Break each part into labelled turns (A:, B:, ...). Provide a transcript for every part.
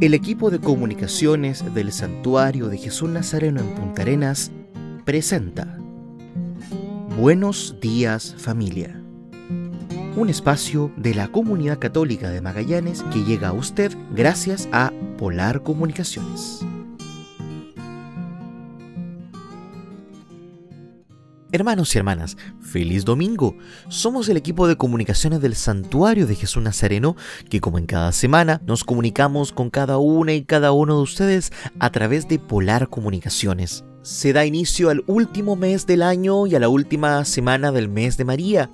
A: El equipo de comunicaciones del Santuario de Jesús Nazareno en Punta Arenas presenta Buenos días familia. Un espacio de la comunidad católica de Magallanes que llega a usted gracias a Polar Comunicaciones. Hermanos y hermanas, feliz domingo. Somos el equipo de comunicaciones del Santuario de Jesús Nazareno que como en cada semana nos comunicamos con cada una y cada uno de ustedes a través de Polar Comunicaciones. Se da inicio al último mes del año y a la última semana del mes de María.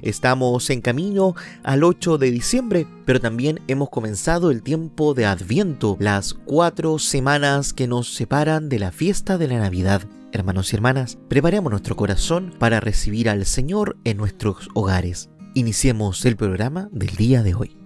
A: Estamos en camino al 8 de diciembre, pero también hemos comenzado el tiempo de Adviento, las cuatro semanas que nos separan de la fiesta de la Navidad. Hermanos y hermanas, preparemos nuestro corazón para recibir al Señor en nuestros hogares. Iniciemos el programa del día de hoy.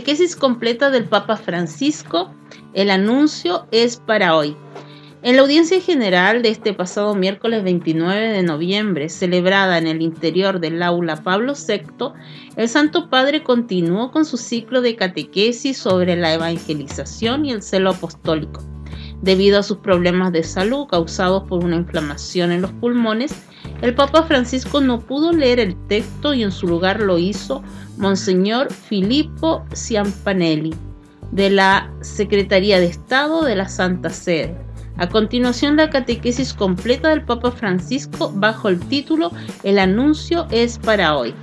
B: Catequesis completa del Papa Francisco. El anuncio es para hoy. En la audiencia general de este pasado miércoles 29 de noviembre, celebrada en el interior del aula Pablo VI, el Santo Padre continuó con su ciclo de catequesis sobre la evangelización y el celo apostólico. Debido a sus problemas de salud causados por una inflamación en los pulmones, el Papa Francisco no pudo leer el texto y en su lugar lo hizo Monseñor Filippo Ciampanelli, de la Secretaría de Estado de la Santa Sede. A continuación, la catequesis completa del Papa Francisco bajo el título El anuncio es para hoy.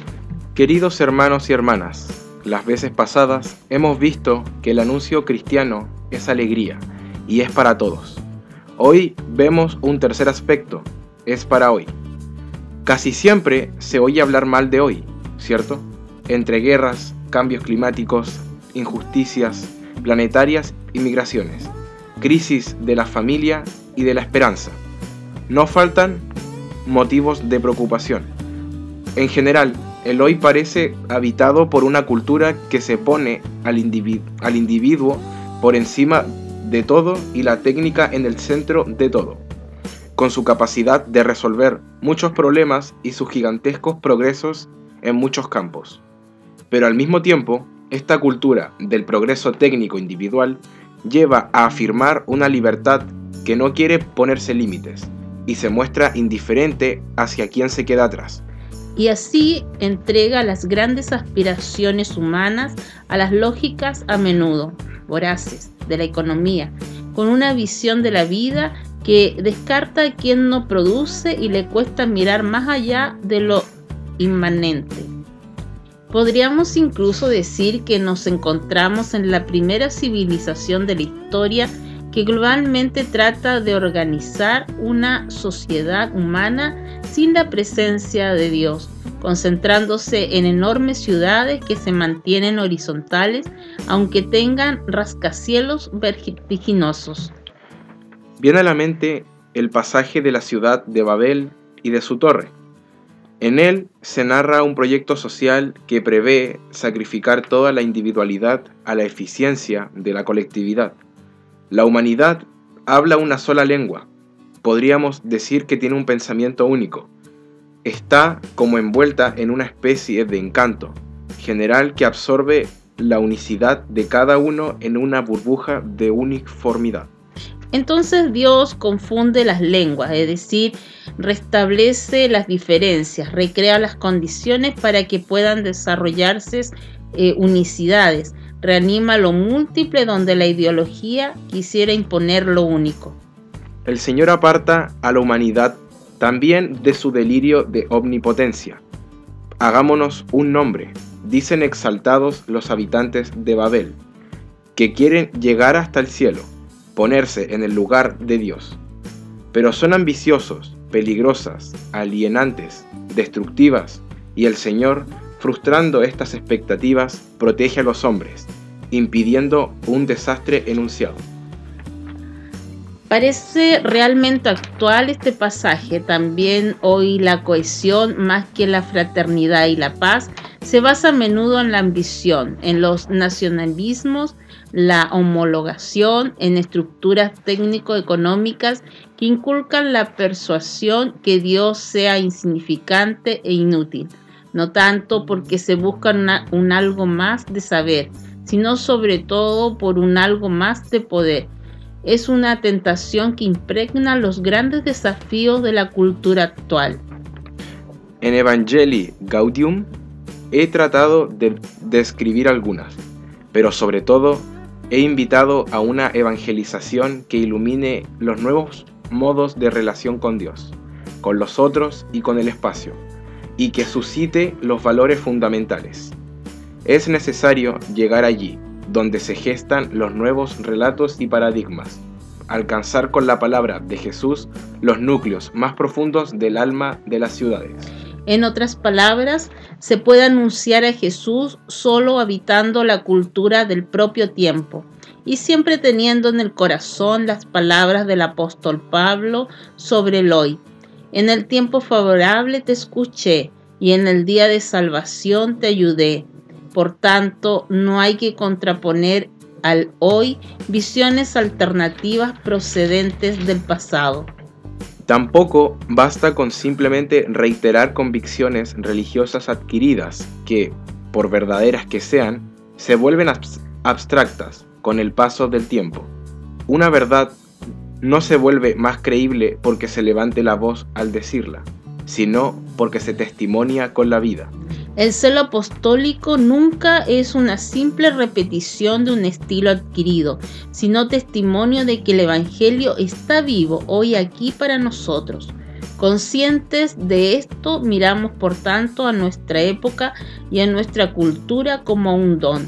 C: Queridos hermanos y hermanas, las veces pasadas hemos visto que el anuncio cristiano es alegría y es para todos. Hoy vemos un tercer aspecto, es para hoy. Casi siempre se oye hablar mal de hoy, ¿cierto? entre guerras, cambios climáticos, injusticias planetarias y migraciones, crisis de la familia y de la esperanza. No faltan motivos de preocupación. En general, el hoy parece habitado por una cultura que se pone al, al individuo por encima de todo y la técnica en el centro de todo, con su capacidad de resolver muchos problemas y sus gigantescos progresos en muchos campos. Pero al mismo tiempo, esta cultura del progreso técnico individual lleva a afirmar una libertad que no quiere ponerse límites y se muestra indiferente hacia quien se queda atrás.
B: Y así entrega las grandes aspiraciones humanas a las lógicas a menudo voraces de la economía, con una visión de la vida que descarta a quien no produce y le cuesta mirar más allá de lo inmanente. Podríamos incluso decir que nos encontramos en la primera civilización de la historia que globalmente trata de organizar una sociedad humana sin la presencia de Dios, concentrándose en enormes ciudades que se mantienen horizontales aunque tengan rascacielos vertiginosos.
C: Viene a la mente el pasaje de la ciudad de Babel y de su torre en él se narra un proyecto social que prevé sacrificar toda la individualidad a la eficiencia de la colectividad. La humanidad habla una sola lengua. Podríamos decir que tiene un pensamiento único. Está como envuelta en una especie de encanto general que absorbe la unicidad de cada uno en una burbuja de uniformidad.
B: Entonces Dios confunde las lenguas, es decir, restablece las diferencias, recrea las condiciones para que puedan desarrollarse eh, unicidades, reanima lo múltiple donde la ideología quisiera imponer lo único.
C: El Señor aparta a la humanidad también de su delirio de omnipotencia. Hagámonos un nombre, dicen exaltados los habitantes de Babel, que quieren llegar hasta el cielo ponerse en el lugar de Dios. Pero son ambiciosos, peligrosas, alienantes, destructivas, y el Señor, frustrando estas expectativas, protege a los hombres, impidiendo un desastre enunciado.
B: Parece realmente actual este pasaje. También hoy la cohesión, más que la fraternidad y la paz, se basa a menudo en la ambición, en los nacionalismos la homologación en estructuras técnico-económicas que inculcan la persuasión que Dios sea insignificante e inútil, no tanto porque se busca un algo más de saber, sino sobre todo por un algo más de poder. Es una tentación que impregna los grandes desafíos de la cultura actual.
C: En Evangelii Gaudium he tratado de describir algunas, pero sobre todo He invitado a una evangelización que ilumine los nuevos modos de relación con Dios, con los otros y con el espacio, y que suscite los valores fundamentales. Es necesario llegar allí, donde se gestan los nuevos relatos y paradigmas, alcanzar con la palabra de Jesús los núcleos más profundos del alma de las ciudades.
B: En otras palabras, se puede anunciar a Jesús solo habitando la cultura del propio tiempo y siempre teniendo en el corazón las palabras del apóstol Pablo sobre el hoy. En el tiempo favorable te escuché y en el día de salvación te ayudé. Por tanto, no hay que contraponer al hoy visiones alternativas procedentes del pasado.
C: Tampoco basta con simplemente reiterar convicciones religiosas adquiridas que, por verdaderas que sean, se vuelven abstractas con el paso del tiempo. Una verdad no se vuelve más creíble porque se levante la voz al decirla, sino porque se testimonia con la vida.
B: El celo apostólico nunca es una simple repetición de un estilo adquirido, sino testimonio de que el Evangelio está vivo hoy aquí para nosotros. Conscientes de esto, miramos por tanto a nuestra época y a nuestra cultura como un don.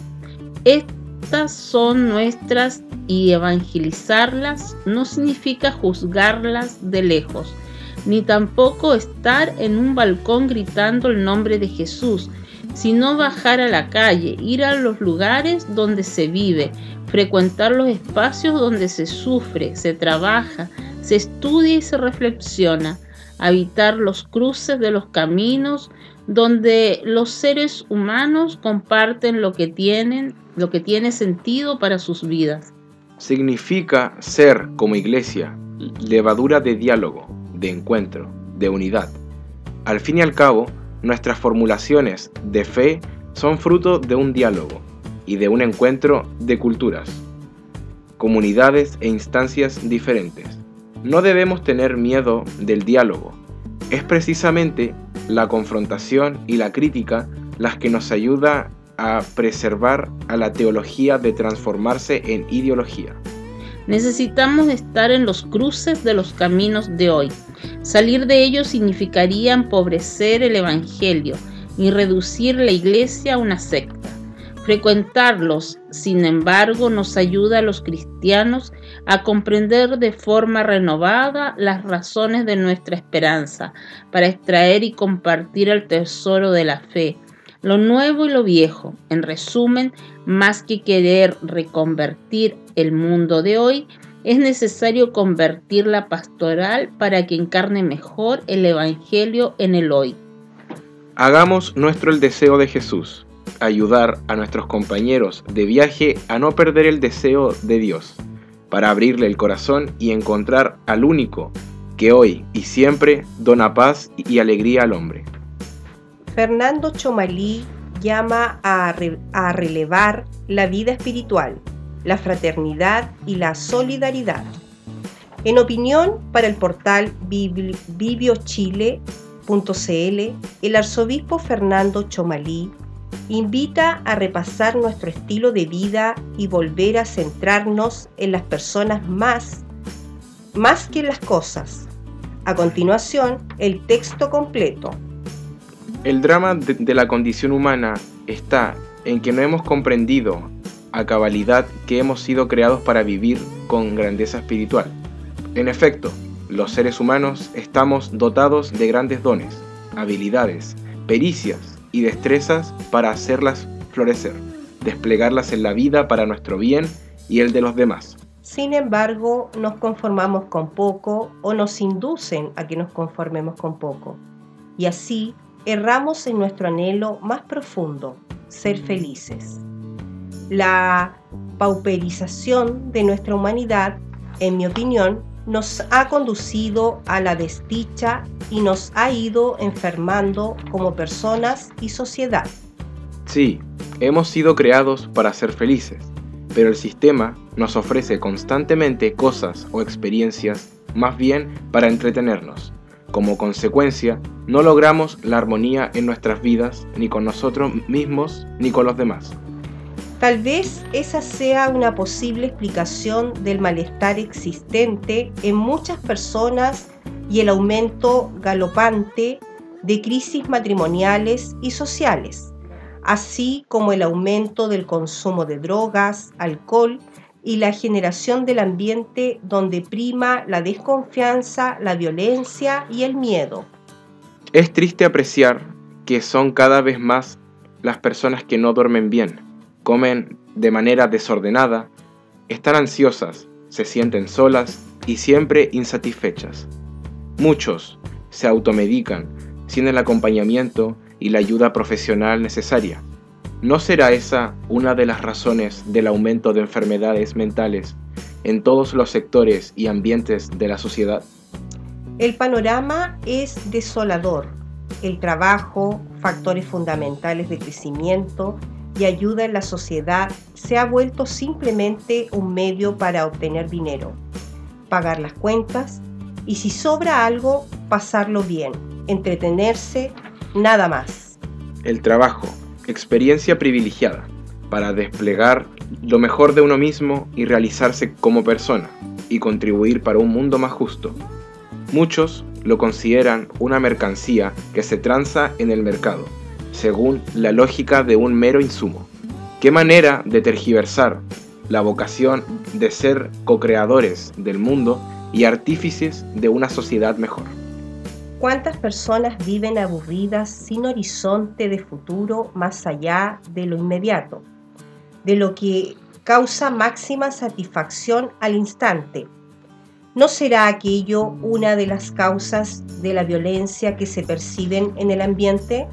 B: Estas son nuestras y evangelizarlas no significa juzgarlas de lejos ni tampoco estar en un balcón gritando el nombre de Jesús, sino bajar a la calle, ir a los lugares donde se vive, frecuentar los espacios donde se sufre, se trabaja, se estudia y se reflexiona, habitar los cruces de los caminos donde los seres humanos comparten lo que tienen, lo que tiene sentido para sus vidas.
C: Significa ser como iglesia, levadura de diálogo, de encuentro, de unidad. Al fin y al cabo, nuestras formulaciones de fe son fruto de un diálogo y de un encuentro de culturas, comunidades e instancias diferentes. No debemos tener miedo del diálogo. Es precisamente la confrontación y la crítica las que nos ayuda a preservar a la teología de transformarse en ideología.
B: Necesitamos estar en los cruces de los caminos de hoy. Salir de ellos significaría empobrecer el Evangelio y reducir la iglesia a una secta. Frecuentarlos, sin embargo, nos ayuda a los cristianos a comprender de forma renovada las razones de nuestra esperanza, para extraer y compartir el tesoro de la fe, lo nuevo y lo viejo. En resumen, más que querer reconvertir el mundo de hoy, es necesario convertir la pastoral para que encarne mejor el Evangelio en el hoy.
C: Hagamos nuestro el deseo de Jesús, ayudar a nuestros compañeros de viaje a no perder el deseo de Dios, para abrirle el corazón y encontrar al único que hoy y siempre dona paz y alegría al hombre.
D: Fernando Chomalí llama a, a relevar la vida espiritual, la fraternidad y la solidaridad. En opinión para el portal bibiochile.cl, el arzobispo Fernando Chomalí invita a repasar nuestro estilo de vida y volver a centrarnos en las personas más, más que en las cosas. A continuación, el texto completo.
C: El drama de, la condición humana está en que no hemos comprendido a cabalidad que hemos sido creados para vivir con grandeza espiritual. En efecto, los seres humanos estamos dotados de grandes dones, habilidades, pericias y destrezas para hacerlas florecer, desplegarlas en la vida para nuestro bien y el de los demás.
D: Sin embargo, nos conformamos con poco o nos inducen a que nos conformemos con poco. Y así erramos en nuestro anhelo más profundo, ser felices. La pauperización de nuestra humanidad, en mi opinión, nos ha conducido a la desdicha y nos ha ido enfermando como personas y sociedad.
C: Sí, hemos sido creados para ser felices, pero el sistema nos ofrece constantemente cosas o experiencias más bien para entretenernos. Como consecuencia, no logramos la armonía en nuestras vidas, ni con nosotros mismos, ni con los demás.
D: Tal vez esa sea una posible explicación del malestar existente en muchas personas y el aumento galopante de crisis matrimoniales y sociales, así como el aumento del consumo de drogas, alcohol y la generación del ambiente donde prima la desconfianza, la violencia y el miedo.
C: Es triste apreciar que son cada vez más las personas que no duermen bien, comen de manera desordenada, están ansiosas, se sienten solas y siempre insatisfechas. Muchos se automedican sin el acompañamiento y la ayuda profesional necesaria. ¿No será esa una de las razones del aumento de enfermedades mentales en todos los sectores y ambientes de la sociedad?
D: El panorama es desolador. El trabajo, factores fundamentales de crecimiento y ayuda en la sociedad, se ha vuelto simplemente un medio para obtener dinero, pagar las cuentas y si sobra algo, pasarlo bien, entretenerse, nada más.
C: El trabajo, experiencia privilegiada para desplegar lo mejor de uno mismo y realizarse como persona y contribuir para un mundo más justo. Muchos lo consideran una mercancía que se tranza en el mercado, según la lógica de un mero insumo. ¿Qué manera de tergiversar la vocación de ser co-creadores del mundo y artífices de una sociedad mejor.
D: ¿Cuántas personas viven aburridas sin horizonte de futuro más allá de lo inmediato? De lo que causa máxima satisfacción al instante. ¿No será aquello una de las causas de la violencia que se perciben en el ambiente?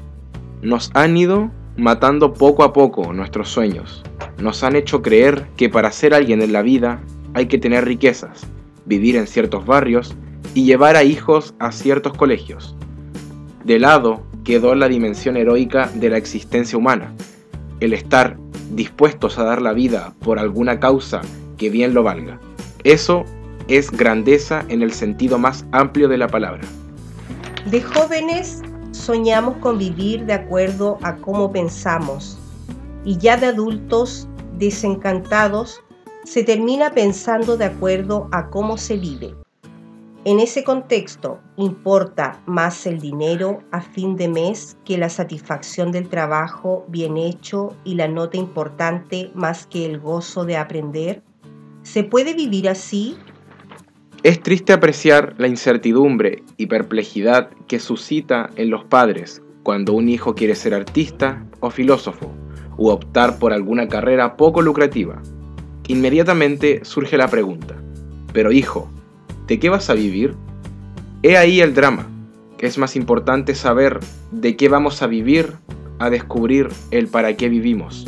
C: Nos han ido matando poco a poco nuestros sueños. Nos han hecho creer que para ser alguien en la vida hay que tener riquezas, vivir en ciertos barrios y llevar a hijos a ciertos colegios. De lado quedó la dimensión heroica de la existencia humana, el estar dispuestos a dar la vida por alguna causa que bien lo valga. Eso es grandeza en el sentido más amplio de la palabra.
D: De jóvenes soñamos con vivir de acuerdo a cómo pensamos y ya de adultos desencantados se termina pensando de acuerdo a cómo se vive. En ese contexto, ¿importa más el dinero a fin de mes que la satisfacción del trabajo bien hecho y la nota importante más que el gozo de aprender? ¿Se puede vivir así?
C: Es triste apreciar la incertidumbre y perplejidad que suscita en los padres cuando un hijo quiere ser artista o filósofo, o optar por alguna carrera poco lucrativa Inmediatamente surge la pregunta, pero hijo, ¿de qué vas a vivir? He ahí el drama. Es más importante saber de qué vamos a vivir a descubrir el para qué vivimos.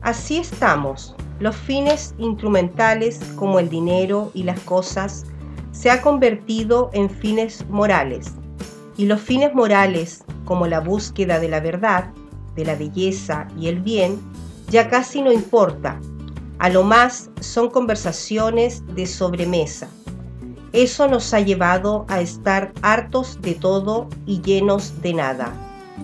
D: Así estamos. Los fines instrumentales como el dinero y las cosas se ha convertido en fines morales. Y los fines morales, como la búsqueda de la verdad, de la belleza y el bien, ya casi no importa, a lo más son conversaciones de sobremesa. Eso nos ha llevado a estar hartos de todo y llenos de nada.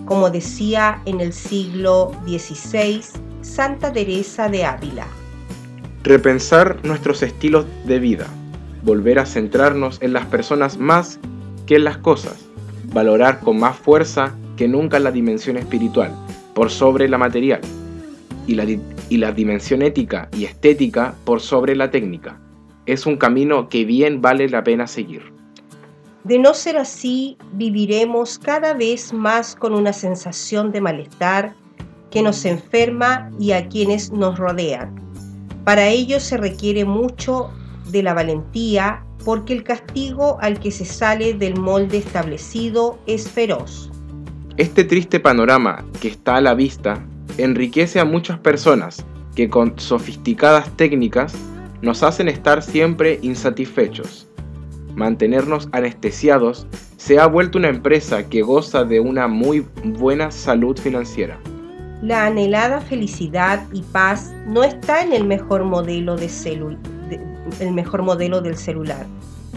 D: Como decía en el siglo XVI Santa Teresa de Ávila.
C: Repensar nuestros estilos de vida, volver a centrarnos en las personas más que en las cosas, valorar con más fuerza que nunca la dimensión espiritual por sobre la material y la, y la dimensión ética y estética por sobre la técnica. Es un camino que bien vale la pena seguir.
D: De no ser así, viviremos cada vez más con una sensación de malestar que nos enferma y a quienes nos rodean. Para ello se requiere mucho de la valentía porque el castigo al que se sale del molde establecido es feroz.
C: Este triste panorama que está a la vista enriquece a muchas personas que con sofisticadas técnicas nos hacen estar siempre insatisfechos. Mantenernos anestesiados se ha vuelto una empresa que goza de una muy buena salud financiera.
D: La anhelada felicidad y paz no está en el mejor modelo, del celular,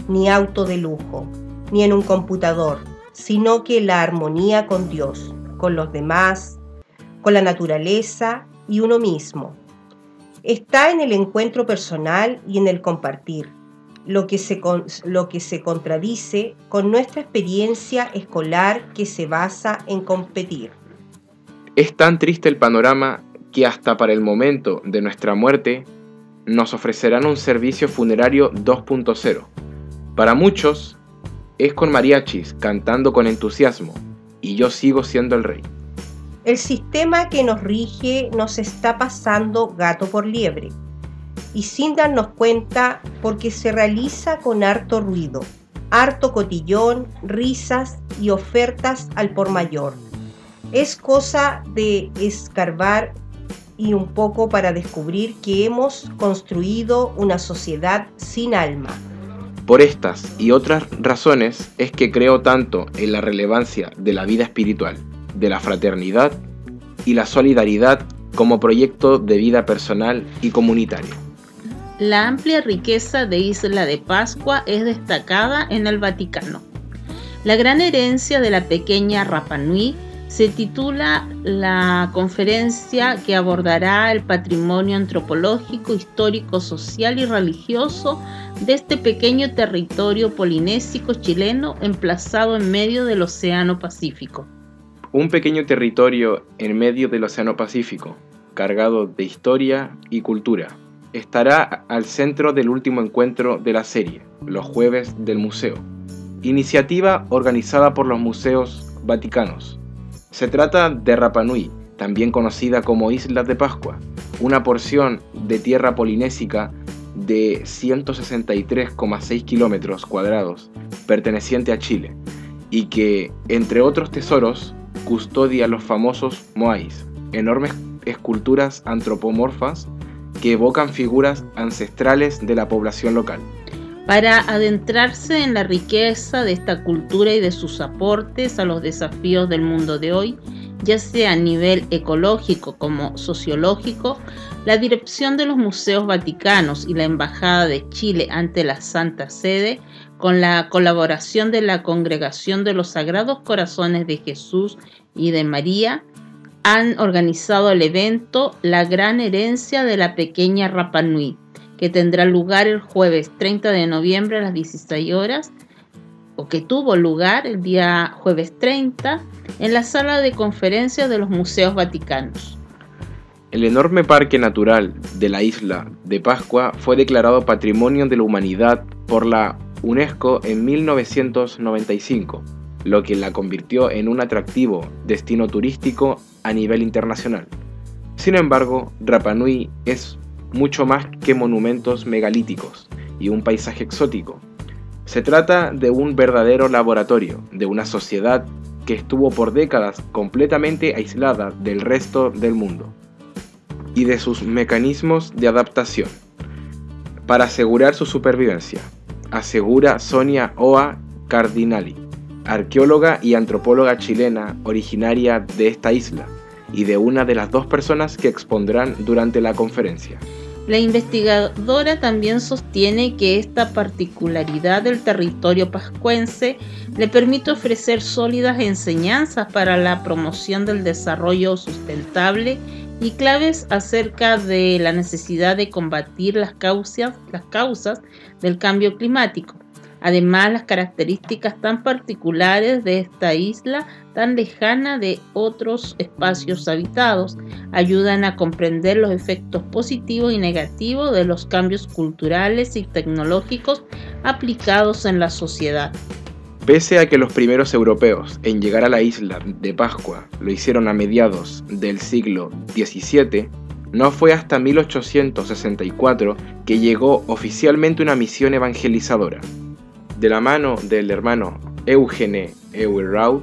D: ni auto de lujo, ni en un computador, sino que la armonía con Dios, con los demás, con la naturaleza y uno mismo. Está en el encuentro personal y en el compartir, lo que se contradice con nuestra experiencia escolar que se basa en competir.
C: Es tan triste el panorama que hasta para el momento de nuestra muerte nos ofrecerán un servicio funerario 2.0. Para muchos es con mariachis cantando con entusiasmo y yo sigo siendo el rey.
D: El sistema que nos rige nos está pasando gato por liebre y sin darnos cuenta porque se realiza con harto ruido, harto cotillón, risas y ofertas al por mayor. Es cosa de escarbar y un poco para descubrir que hemos construido una sociedad sin alma.
C: Por estas y otras razones es que creo tanto en la relevancia de la vida espiritual, de la fraternidad y la solidaridad como proyecto de vida personal y comunitario.
B: La amplia riqueza de Isla de Pascua es destacada en el Vaticano. La gran herencia de la pequeña Rapanui se titula la conferencia que abordará el patrimonio antropológico, histórico, social y religioso de este pequeño territorio polinésico chileno emplazado en medio del Océano Pacífico.
C: Un pequeño territorio en medio del Océano Pacífico, cargado de historia y cultura, estará al centro del último encuentro de la serie, los jueves del museo, iniciativa organizada por los museos vaticanos se trata de Rapanui, también conocida como Islas de Pascua, una porción de tierra polinésica de 163,6 kilómetros cuadrados perteneciente a Chile y que, entre otros tesoros, custodia los famosos moais, enormes esculturas antropomorfas que evocan figuras ancestrales de la población local.
B: Para adentrarse en la riqueza de esta cultura y de sus aportes a los desafíos del mundo de hoy, ya sea a nivel ecológico como sociológico, la dirección de los museos vaticanos y la Embajada de Chile ante la Santa Sede, con la colaboración de la Congregación de los Sagrados Corazones de Jesús y de María, han organizado el evento La Gran Herencia de la Pequeña Rapanui que tendrá lugar el jueves 30 de noviembre a las 16 horas, o que tuvo lugar el día jueves 30 en la sala de conferencias de los Museos Vaticanos.
C: El enorme parque natural de la isla de Pascua fue declarado Patrimonio de la Humanidad por la UNESCO en 1995, lo que la convirtió en un atractivo destino turístico a nivel internacional. Sin embargo, Rapanui es mucho más que monumentos megalíticos y un paisaje exótico. Se trata de un verdadero laboratorio, de una sociedad que estuvo por décadas completamente aislada del resto del mundo y de sus mecanismos de adaptación para asegurar su supervivencia, asegura Sonia Oa Cardinali, arqueóloga y antropóloga chilena originaria de esta isla y de una de las dos personas que expondrán durante la conferencia.
B: La investigadora también sostiene que esta particularidad del territorio pascuense le permite ofrecer sólidas enseñanzas para la promoción del desarrollo sustentable y claves acerca de la necesidad de combatir las causas, las causas del cambio climático. Además, las características tan particulares de esta isla, tan lejana de otros espacios habitados, ayudan a comprender los efectos positivos y negativos de los cambios culturales y tecnológicos aplicados en la sociedad.
C: Pese a que los primeros europeos en llegar a la isla de Pascua lo hicieron a mediados del siglo XVII, no fue hasta 1864 que llegó oficialmente una misión evangelizadora de la mano del hermano Eugène Euraud,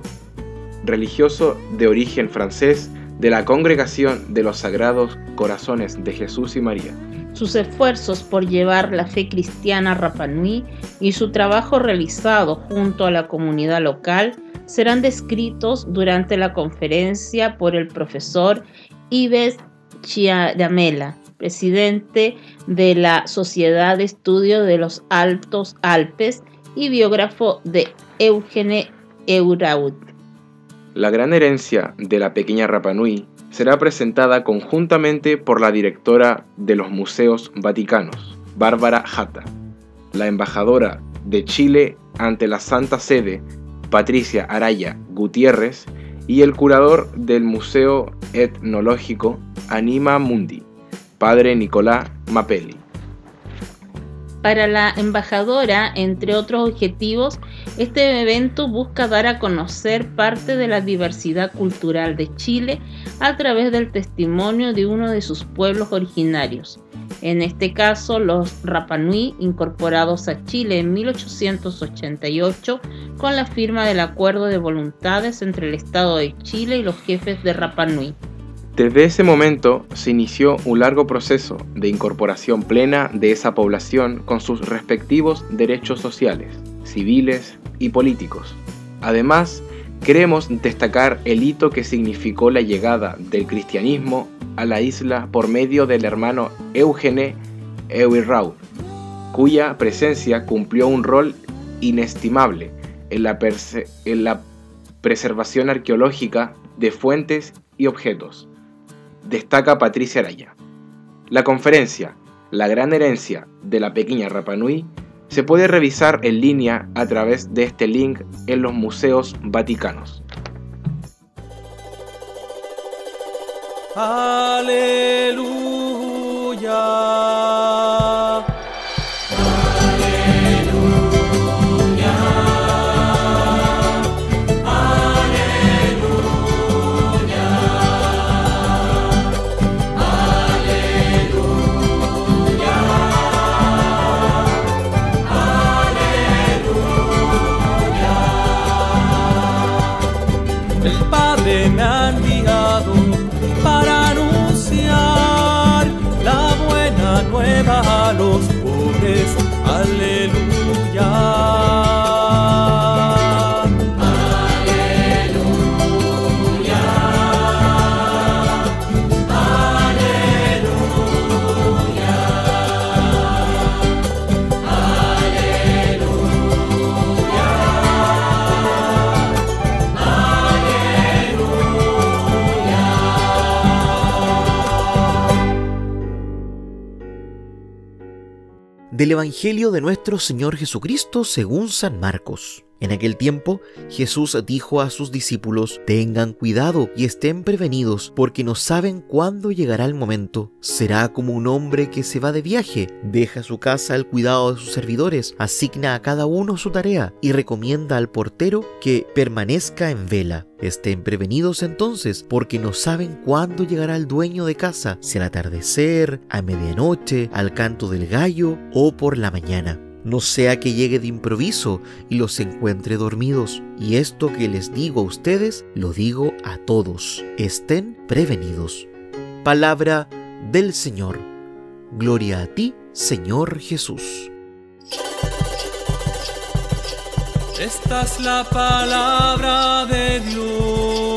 C: religioso de origen francés de la Congregación de los Sagrados Corazones de Jesús y María.
B: Sus esfuerzos por llevar la fe cristiana a Rapanui y su trabajo realizado junto a la comunidad local serán descritos durante la conferencia por el profesor Ives Chiaramela, presidente de la Sociedad de Estudio de los Altos Alpes y biógrafo de Eugene Euraud.
C: La gran herencia de la pequeña Rapanui será presentada conjuntamente por la directora de los Museos Vaticanos, Bárbara Hatta, la embajadora de Chile ante la Santa Sede, Patricia Araya Gutiérrez, y el curador del Museo Etnológico Anima Mundi, padre Nicolás Mapelli.
B: Para la embajadora, entre otros objetivos, este evento busca dar a conocer parte de la diversidad cultural de Chile a través del testimonio de uno de sus pueblos originarios, en este caso los Rapanui, incorporados a Chile en 1888 con la firma del acuerdo de voluntades entre el Estado de Chile y los jefes de Rapanui.
C: Desde ese momento se inició un largo proceso de incorporación plena de esa población con sus respectivos derechos sociales, civiles y políticos. Además, queremos destacar el hito que significó la llegada del cristianismo a la isla por medio del hermano Eugene Euiraud, cuya presencia cumplió un rol inestimable en la preservación arqueológica de fuentes y objetos destaca Patricia Araya. La conferencia La gran herencia de la pequeña Rapanui se puede revisar en línea a través de este link en los museos vaticanos.
E: Aleluya.
F: Del Evangelio de nuestro Señor Jesucristo según San Marcos. En aquel tiempo Jesús dijo a sus discípulos, tengan cuidado y estén prevenidos, porque no saben cuándo llegará el momento. Será como un hombre que se va de viaje, deja su casa al cuidado de sus servidores, asigna a cada uno su tarea y recomienda al portero que permanezca en vela. Estén prevenidos entonces, porque no saben cuándo llegará el dueño de casa, si al atardecer, a medianoche, al canto del gallo o por la mañana no sea que llegue de improviso y los encuentre dormidos. Y esto que les digo a ustedes, lo digo a todos. Estén prevenidos. Palabra del Señor. Gloria a ti, Señor Jesús.
E: Esta es la palabra de Dios.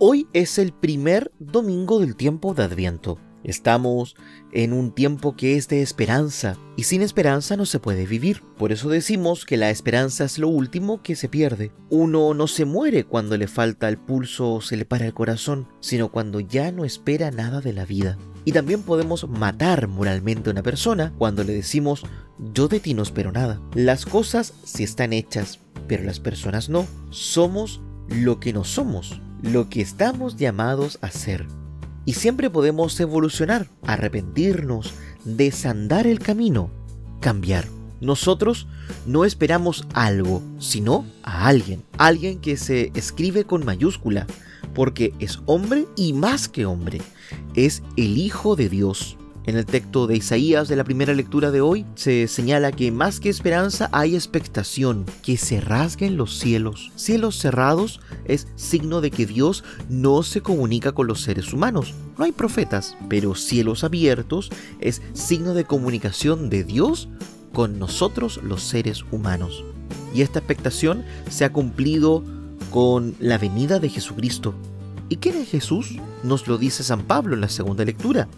F: Hoy es el primer domingo del tiempo de Adviento. Estamos en un tiempo que es de esperanza y sin esperanza no se puede vivir. Por eso decimos que la esperanza es lo último que se pierde. Uno no se muere cuando le falta el pulso o se le para el corazón, sino cuando ya no espera nada de la vida. Y también podemos matar moralmente a una persona cuando le decimos yo de ti no espero nada. Las cosas sí están hechas, pero las personas no. Somos lo que no somos lo que estamos llamados a ser. Y siempre podemos evolucionar, arrepentirnos, desandar el camino, cambiar. Nosotros no esperamos algo, sino a alguien. Alguien que se escribe con mayúscula, porque es hombre y más que hombre. Es el Hijo de Dios. En el texto de Isaías de la primera lectura de hoy se señala que más que esperanza hay expectación, que se rasguen los cielos. Cielos cerrados es signo de que Dios no se comunica con los seres humanos. No hay profetas, pero cielos abiertos es signo de comunicación de Dios con nosotros los seres humanos. Y esta expectación se ha cumplido con la venida de Jesucristo. ¿Y quién es Jesús? Nos lo dice San Pablo en la segunda lectura.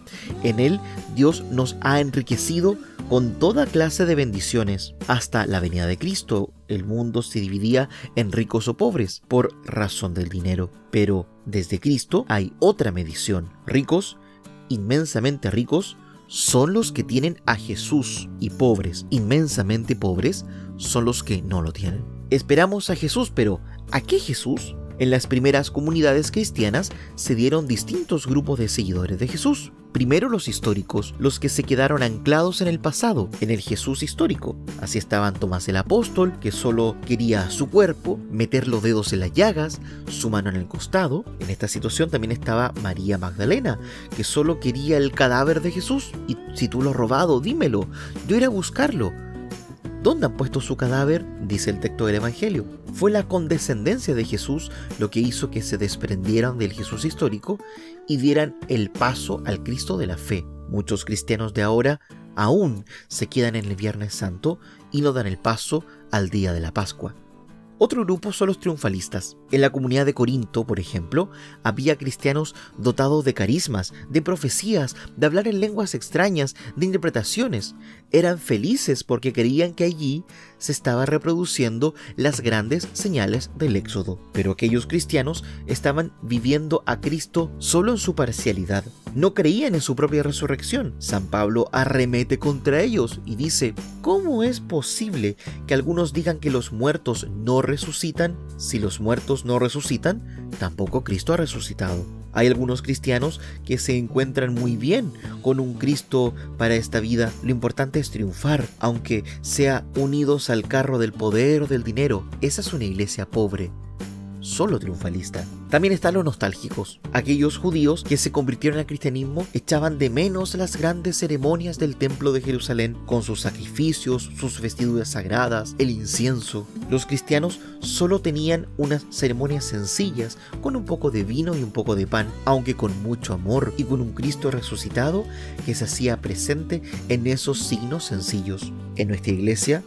F: En él Dios nos ha enriquecido con toda clase de bendiciones. Hasta la venida de Cristo, el mundo se dividía en ricos o pobres por razón del dinero. Pero desde Cristo hay otra medición. Ricos, inmensamente ricos, son los que tienen a Jesús y pobres, inmensamente pobres, son los que no lo tienen. Esperamos a Jesús, pero ¿a qué Jesús? En las primeras comunidades cristianas se dieron distintos grupos de seguidores de Jesús. Primero los históricos, los que se quedaron anclados en el pasado, en el Jesús histórico. Así estaban Tomás el apóstol, que solo quería su cuerpo, meter los dedos en las llagas, su mano en el costado. En esta situación también estaba María Magdalena, que solo quería el cadáver de Jesús. Y si tú lo has robado, dímelo, yo iré a buscarlo. ¿Dónde han puesto su cadáver? Dice el texto del Evangelio. Fue la condescendencia de Jesús lo que hizo que se desprendieran del Jesús histórico y dieran el paso al Cristo de la fe. Muchos cristianos de ahora aún se quedan en el Viernes Santo y no dan el paso al día de la Pascua. Otro grupo son los triunfalistas. En la comunidad de Corinto, por ejemplo, había cristianos dotados de carismas, de profecías, de hablar en lenguas extrañas, de interpretaciones. Eran felices porque creían que allí se estaba reproduciendo las grandes señales del Éxodo. Pero aquellos cristianos estaban viviendo a Cristo solo en su parcialidad. No creían en su propia resurrección. San Pablo arremete contra ellos y dice, ¿cómo es posible que algunos digan que los muertos no resucitan? Si los muertos no resucitan, tampoco Cristo ha resucitado. Hay algunos cristianos que se encuentran muy bien con un Cristo para esta vida. Lo importante es triunfar, aunque sea unidos al carro del poder o del dinero. Esa es una iglesia pobre solo triunfalista. También están los nostálgicos. Aquellos judíos que se convirtieron al cristianismo echaban de menos las grandes ceremonias del templo de Jerusalén con sus sacrificios, sus vestiduras sagradas, el incienso. Los cristianos solo tenían unas ceremonias sencillas con un poco de vino y un poco de pan, aunque con mucho amor y con un Cristo resucitado que se hacía presente en esos signos sencillos. En nuestra iglesia,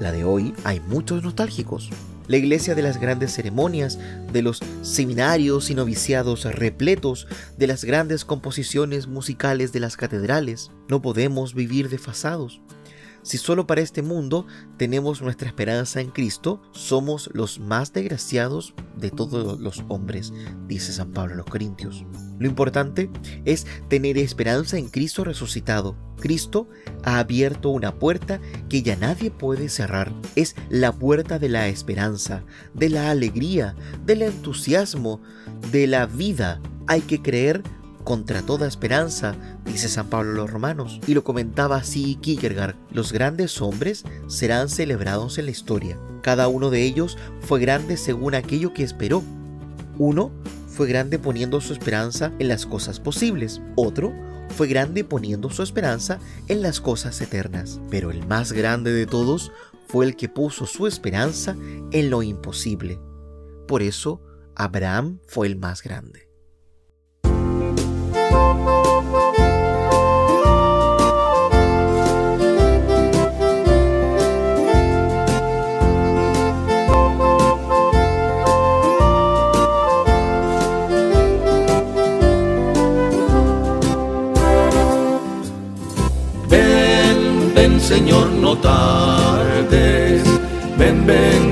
F: la de hoy, hay muchos nostálgicos la iglesia de las grandes ceremonias, de los seminarios y noviciados repletos, de las grandes composiciones musicales de las catedrales. No podemos vivir desfasados. Si solo para este mundo tenemos nuestra esperanza en Cristo, somos los más desgraciados de todos los hombres, dice San Pablo a los Corintios. Lo importante es tener esperanza en Cristo resucitado. Cristo ha abierto una puerta que ya nadie puede cerrar. Es la puerta de la esperanza, de la alegría, del entusiasmo, de la vida. Hay que creer contra toda esperanza, dice San Pablo a los romanos, y lo comentaba así Kierkegaard, los grandes hombres serán celebrados en la historia. Cada uno de ellos fue grande según aquello que esperó. Uno fue grande poniendo su esperanza en las cosas posibles, otro fue grande poniendo su esperanza en las cosas eternas, pero el más grande de todos fue el que puso su esperanza en lo imposible. Por eso, Abraham fue el más grande.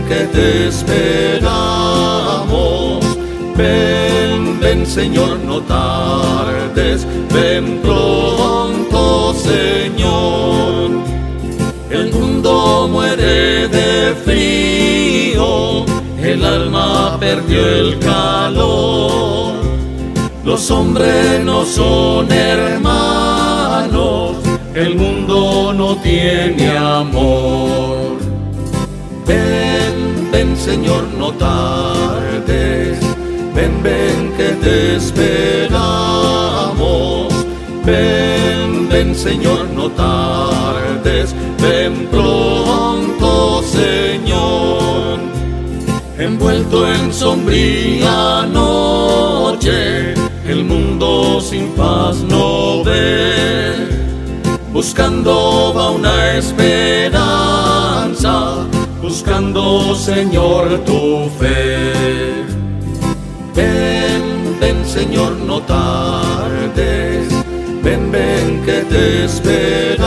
E: Que te esperamos, ven, ven Señor, no tardes, ven pronto Señor. El mundo muere de frío, el alma perdió el calor, los hombres no son hermanos. El mundo no tiene amor. Señor, no tardes, ven, ven que te esperamos. Ven, ven Señor, no tardes, ven pronto Señor. Envuelto en sombría noche, el mundo sin paz no ve buscando va una esperanza, buscando Señor tu fe. Ven, ven Señor, no tardes, ven, ven que te esperamos.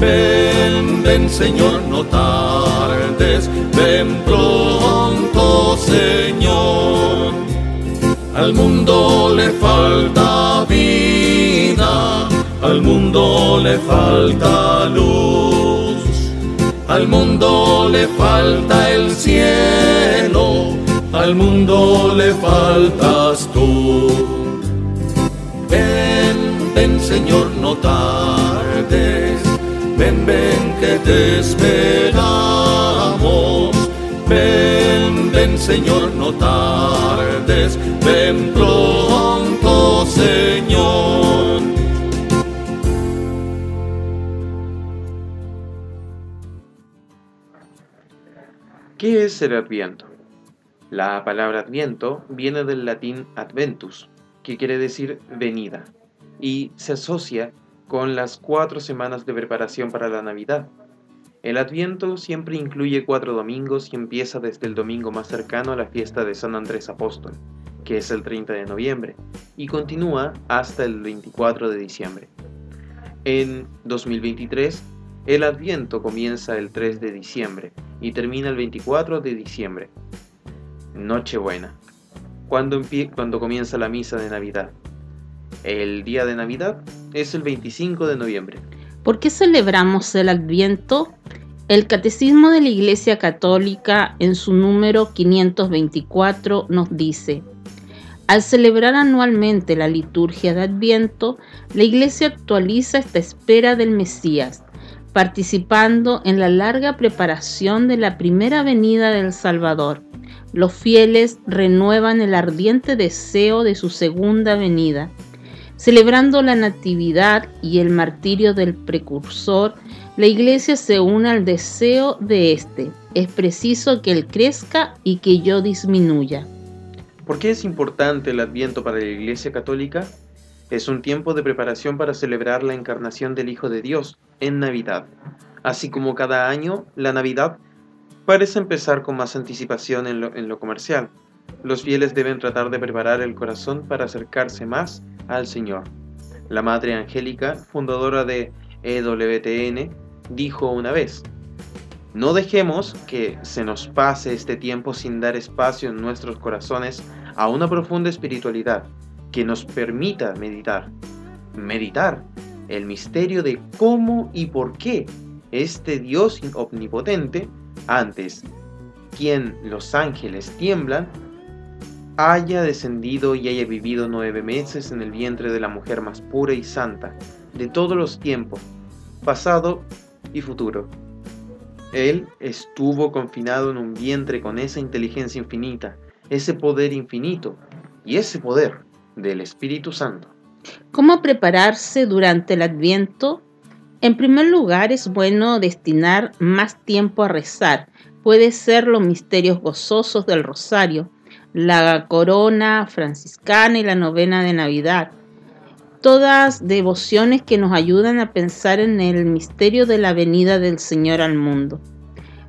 E: Ven, ven Señor, no tardes, ven pronto Señor. Al mundo le falta vida al mundo le falta luz, al mundo le falta el cielo, al mundo le faltas tú. Ven, ven Señor, no tardes, ven, ven que te esperamos. Ven, ven Señor, no tardes, ven pronto
G: es el Adviento? La palabra Adviento viene del latín adventus, que quiere decir venida, y se asocia con las cuatro semanas de preparación para la Navidad. El Adviento siempre incluye cuatro domingos y empieza desde el domingo más cercano a la fiesta de San Andrés Apóstol, que es el 30 de noviembre, y continúa hasta el 24 de diciembre. En 2023, el Adviento comienza el 3 de diciembre y termina el 24 de diciembre. Nochebuena. Cuando, cuando comienza la misa de Navidad. El día de Navidad es el 25 de noviembre.
B: ¿Por qué celebramos el Adviento? El Catecismo de la Iglesia Católica en su número 524 nos dice, al celebrar anualmente la liturgia de Adviento, la Iglesia actualiza esta espera del Mesías, participando en la larga preparación de la primera venida del Salvador. Los fieles renuevan el ardiente deseo de su segunda venida. Celebrando la Natividad y el martirio del precursor, la Iglesia se une al deseo de éste. Es preciso que Él crezca y que yo disminuya.
G: ¿Por qué es importante el Adviento para la Iglesia Católica? Es un tiempo de preparación para celebrar la encarnación del Hijo de Dios en Navidad. Así como cada año, la Navidad parece empezar con más anticipación en lo, comercial. Los fieles deben tratar de preparar el corazón para acercarse más al Señor. La Madre Angélica, fundadora de EWTN, dijo una vez, no dejemos que se nos pase este tiempo sin dar espacio en nuestros corazones a una profunda espiritualidad que nos permita meditar. Meditar el misterio de cómo y por qué este Dios omnipotente, antes quien los ángeles tiemblan, haya descendido y haya vivido nueve meses en el vientre de la mujer más pura y santa de todos los tiempos, pasado y futuro. Él estuvo confinado en un vientre con esa inteligencia infinita, ese poder infinito y ese poder del Espíritu Santo.
B: ¿Cómo prepararse durante el Adviento? En primer lugar, es bueno destinar más tiempo a rezar. Puede ser los misterios gozosos del rosario, la corona franciscana y la novena de Navidad. Todas devociones que nos ayudan a pensar en el misterio de la venida del Señor al mundo.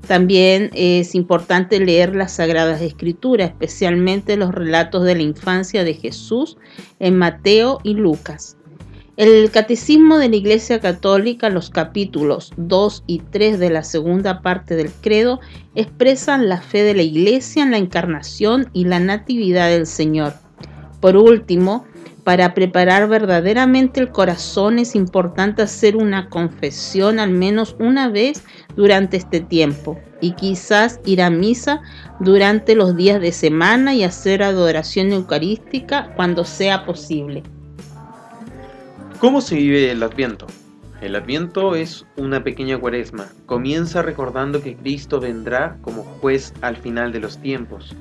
B: También es importante leer las Sagradas Escrituras, especialmente los relatos de la infancia de Jesús en Mateo y Lucas. El Catecismo de la Iglesia Católica, los capítulos 2 y 3 de la segunda parte del credo, expresan la fe de la Iglesia en la encarnación y la natividad del Señor. Por último, para preparar verdaderamente el corazón es importante hacer una confesión al menos una vez durante este tiempo y quizás ir a misa durante los días de semana y hacer adoración eucarística cuando sea posible.
G: ¿Cómo se vive el Adviento? El Adviento es una pequeña cuaresma. Comienza recordando que Cristo vendrá como juez al final de los tiempos.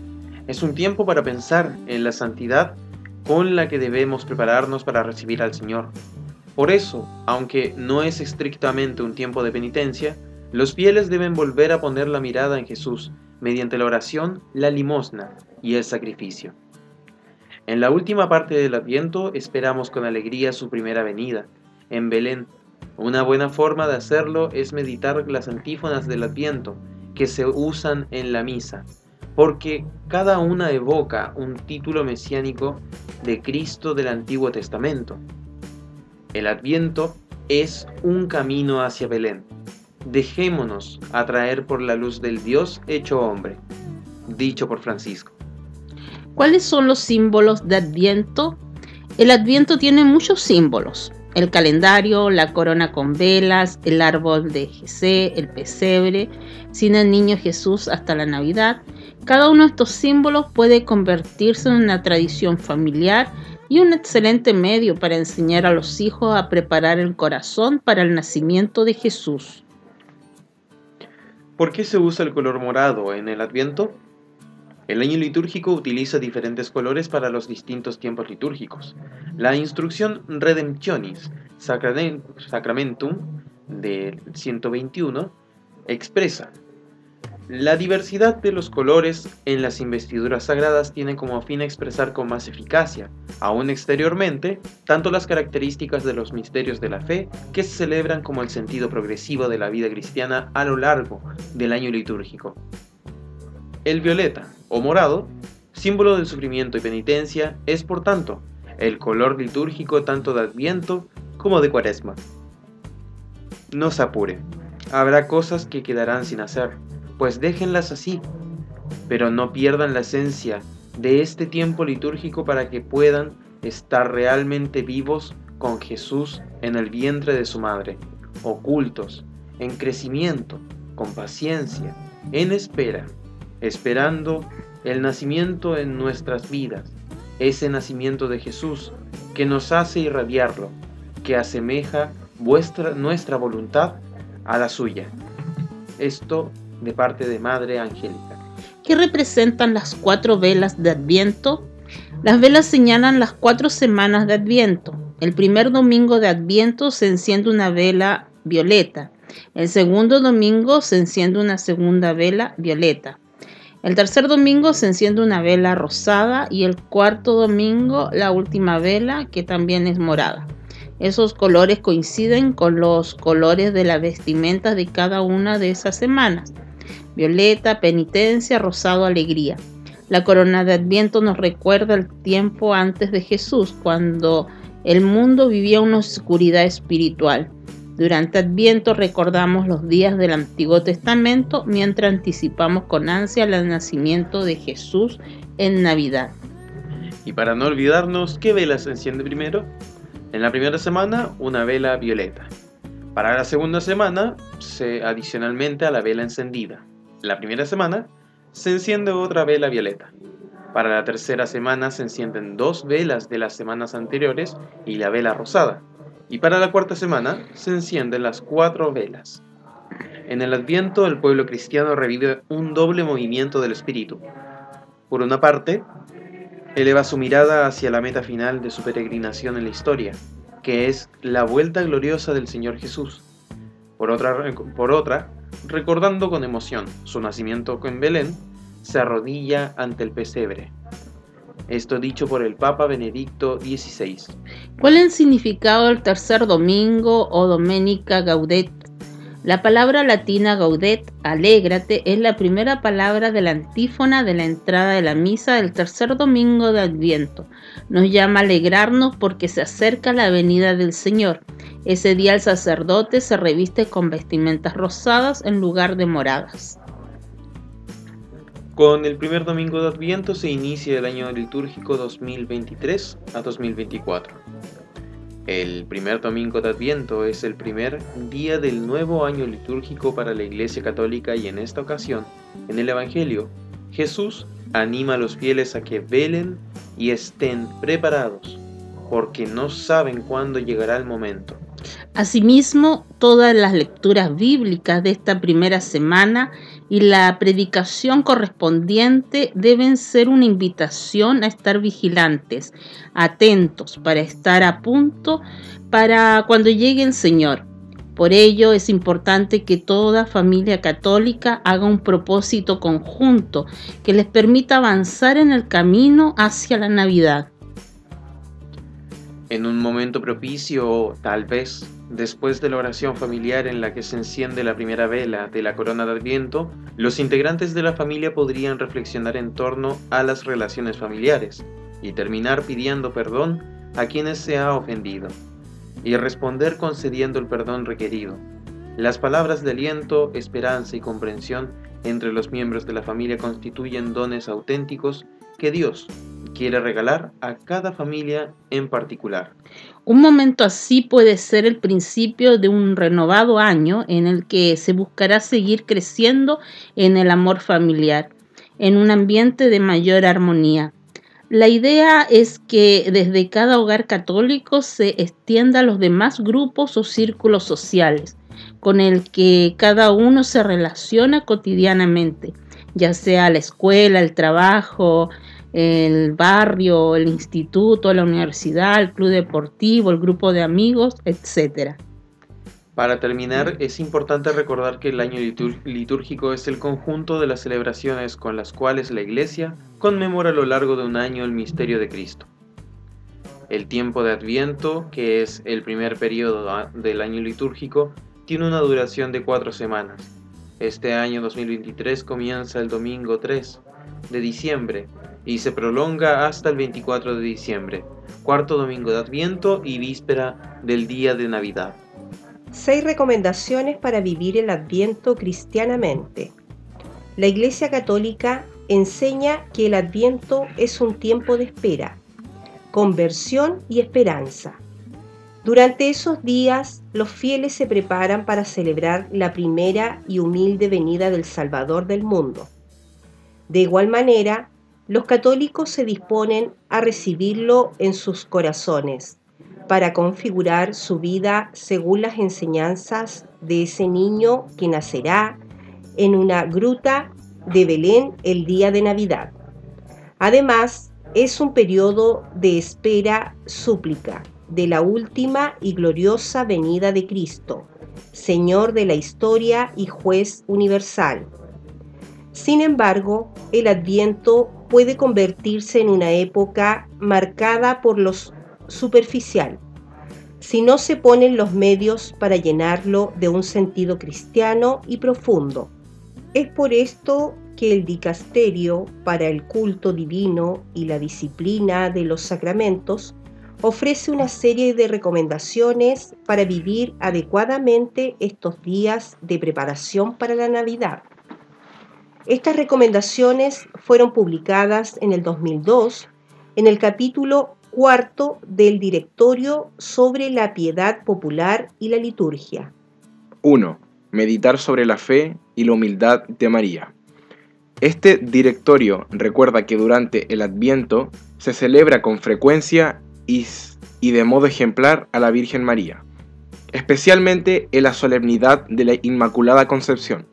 G: Es un tiempo para pensar en la santidad con la que debemos prepararnos para recibir al Señor. Por eso, aunque no es estrictamente un tiempo de penitencia, los fieles deben volver a poner la mirada en Jesús mediante la oración, la limosna y el sacrificio. En la última parte del Adviento esperamos con alegría su primera venida, en Belén. Una buena forma de hacerlo es meditar las antífonas del Adviento, que se usan en la misa, porque cada una evoca un título mesiánico de Cristo del Antiguo Testamento. El Adviento es un camino hacia Belén. Dejémonos atraer por la luz del Dios hecho hombre, dicho por Francisco.
B: ¿Cuáles son los símbolos de Adviento? El Adviento tiene muchos símbolos. el calendario, la corona con velas, el árbol de Jesé, el pesebre, sin el niño Jesús hasta la Navidad. Cada uno de estos símbolos puede convertirse en una tradición familiar y un excelente medio para enseñar a los hijos a preparar el corazón para el nacimiento de Jesús.
G: ¿Por qué se usa el color morado en el Adviento? El año litúrgico utiliza diferentes colores para los distintos tiempos litúrgicos. La instrucción Redemptionis Sacramentum del 121 expresa la diversidad de los colores en las investiduras sagradas tiene como fin expresar con más eficacia, aún exteriormente, tanto las características de los misterios de la fe que se celebran como el sentido progresivo de la vida cristiana a lo largo del año litúrgico. El violeta, o morado, símbolo del sufrimiento y penitencia, es por tanto el color litúrgico tanto de Adviento como de Cuaresma. No se apure, habrá cosas que quedarán sin hacer pues déjenlas así, pero no pierdan la esencia de este tiempo litúrgico para que puedan estar realmente vivos con Jesús en el vientre de su madre, ocultos, en crecimiento, con paciencia, en espera, esperando el nacimiento en nuestras vidas, ese nacimiento de Jesús que nos hace irradiarlo, que asemeja nuestra voluntad a la suya. Esto de parte de Madre Angélica.
B: ¿Qué representan las cuatro velas de Adviento? Las velas señalan las cuatro semanas de Adviento. El primer domingo de Adviento se enciende una vela violeta. El segundo domingo se enciende una segunda vela violeta. El tercer domingo se enciende una vela rosada y el cuarto domingo la última vela que también es morada. Esos colores coinciden con los colores de la vestimenta de cada una de esas semanas violeta, penitencia, rosado, alegría. La corona de Adviento nos recuerda el tiempo antes de Jesús, cuando el mundo vivía una oscuridad espiritual. Durante Adviento recordamos los días del Antiguo Testamento mientras anticipamos con ansia el nacimiento de Jesús en Navidad.
G: Y para no olvidarnos, ¿qué vela se enciende primero? En la primera semana, una vela violeta. Para la segunda semana, se, adicionalmente a la vela encendida la primera semana se enciende otra vela violeta. Para la tercera semana se encienden dos velas de las semanas anteriores y la vela rosada. Y para la cuarta semana se encienden las cuatro velas. En el Adviento el pueblo cristiano revive un doble movimiento del espíritu. Por una parte, eleva su mirada hacia la meta final de su peregrinación en la historia, que es la vuelta gloriosa del Señor Jesús. Por otra, por otra recordando con emoción su nacimiento en Belén, se arrodilla ante el pesebre. Esto dicho por el Papa Benedicto XVI.
B: ¿Cuál es el significado del tercer domingo o Domenica Gaudet? La palabra latina Gaudet, alégrate, es la primera palabra de la antífona de la entrada de la misa del tercer domingo de Adviento. Nos llama a alegrarnos porque se acerca la venida del Señor. Ese día el sacerdote se reviste con vestimentas rosadas en lugar de moradas.
G: Con el primer domingo de Adviento se inicia el año litúrgico 2023 a 2024. El primer domingo de Adviento es el primer día del nuevo año litúrgico para la Iglesia Católica y en esta ocasión, en el Evangelio, Jesús anima a los fieles a que velen y estén preparados, porque no saben cuándo llegará el momento.
B: Asimismo, todas las lecturas bíblicas de esta primera semana y la predicación correspondiente deben ser una invitación a estar vigilantes, atentos, para estar a punto para cuando llegue el Señor. Por ello es importante que toda familia católica haga un propósito conjunto que les permita avanzar en el camino hacia la Navidad.
G: En un momento propicio, tal vez, después de la oración familiar en la que se enciende la primera vela de la corona de Adviento, los integrantes de la familia podrían reflexionar en torno a las relaciones familiares y terminar pidiendo perdón a quienes se ha ofendido y responder concediendo el perdón requerido. Las palabras de aliento, esperanza y comprensión entre los miembros de la familia constituyen dones auténticos
C: Dios quiere regalar a cada familia en particular.
B: Un momento así puede ser el principio de un renovado año en el que se buscará seguir creciendo en el amor familiar, en un ambiente de mayor armonía. La idea es que desde cada hogar católico se extienda a los demás grupos o círculos sociales con el que cada uno se relaciona cotidianamente, ya sea la escuela, el trabajo, el barrio, el instituto, la universidad, el club deportivo, el grupo de amigos, etc.
C: Para terminar, es importante recordar que el año litúrgico es el conjunto de las celebraciones con las cuales la Iglesia conmemora a lo largo de un año el misterio de Cristo. El tiempo de Adviento, que es el primer periodo del año litúrgico, tiene una duración de cuatro semanas. Este año 2023 comienza el domingo 3 de diciembre y se prolonga hasta el 24 de diciembre, cuarto domingo de Adviento y víspera del día de Navidad.
D: Seis recomendaciones para vivir el Adviento cristianamente. La Iglesia Católica enseña que el Adviento es un tiempo de espera, conversión y esperanza. Durante esos días, los fieles se preparan para celebrar la primera y humilde venida del Salvador del mundo. De igual manera, los católicos se disponen a recibirlo en sus corazones para configurar su vida según las enseñanzas de ese niño que nacerá en una gruta de Belén el día de Navidad. Además, es un periodo de espera súplica de la última y gloriosa venida de Cristo, Señor de la historia y juez universal. Sin embargo, el adviento puede convertirse en una época marcada por lo superficial, si no se ponen los medios para llenarlo de un sentido cristiano y profundo. Es por esto que el dicasterio para el culto divino y la disciplina de los sacramentos ofrece una serie de recomendaciones para vivir adecuadamente estos días de preparación para la Navidad. Estas recomendaciones fueron publicadas en el 2002 en el capítulo cuarto del Directorio sobre la Piedad Popular y la Liturgia.
C: 1. Meditar sobre la fe y la humildad de María. Este directorio recuerda que durante el Adviento se celebra con frecuencia y, y de modo ejemplar a la Virgen María, especialmente en la solemnidad de la Inmaculada Concepción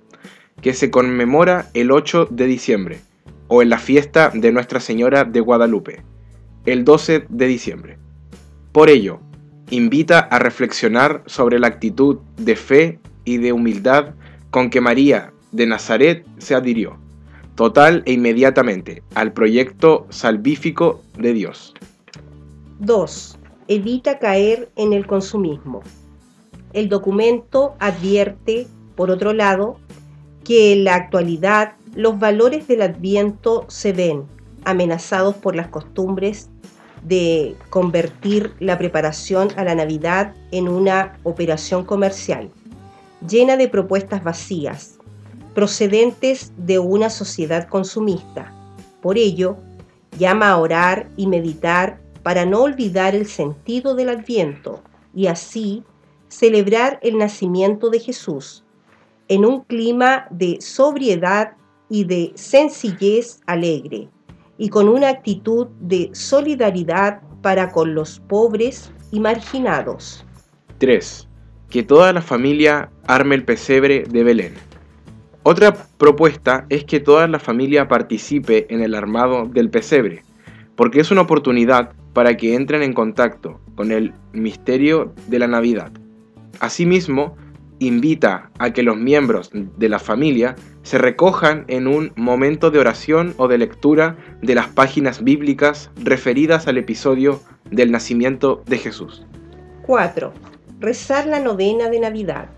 C: que se conmemora el 8 de diciembre, o en la fiesta de Nuestra Señora de Guadalupe, el 12 de diciembre. Por ello, invita a reflexionar sobre la actitud de fe y de humildad con que María de Nazaret se adhirió, total e inmediatamente, al proyecto salvífico de Dios.
D: 2. Evita caer en el consumismo. El documento advierte, por otro lado, que en la actualidad los valores del adviento se ven amenazados por las costumbres de convertir la preparación a la Navidad en una operación comercial, llena de propuestas vacías, procedentes de una sociedad consumista. Por ello, llama a orar y meditar para no olvidar el sentido del adviento y así celebrar el nacimiento de Jesús, en un clima de sobriedad y de sencillez alegre, y con una actitud de solidaridad para con los pobres y marginados.
C: 3. Que toda la familia arme el pesebre de Belén. Otra propuesta es que toda la familia participe en el armado del pesebre, porque es una oportunidad para que entren en contacto con el misterio de la Navidad. Asimismo, invita a que los miembros de la familia se recojan en un momento de oración o de lectura de las páginas bíblicas referidas al episodio del nacimiento de Jesús.
D: 4. Rezar la novena de Navidad.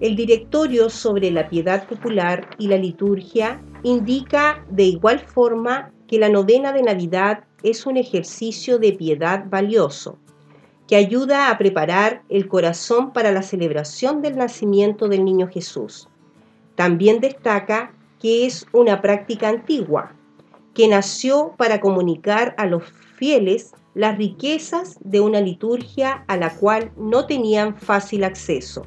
D: El directorio sobre la piedad popular y la liturgia indica de igual forma que la novena de Navidad es un ejercicio de piedad valioso que ayuda a preparar el corazón para la celebración del nacimiento del niño Jesús. También destaca que es una práctica antigua, que nació para comunicar a los fieles las riquezas de una liturgia a la cual no tenían fácil acceso.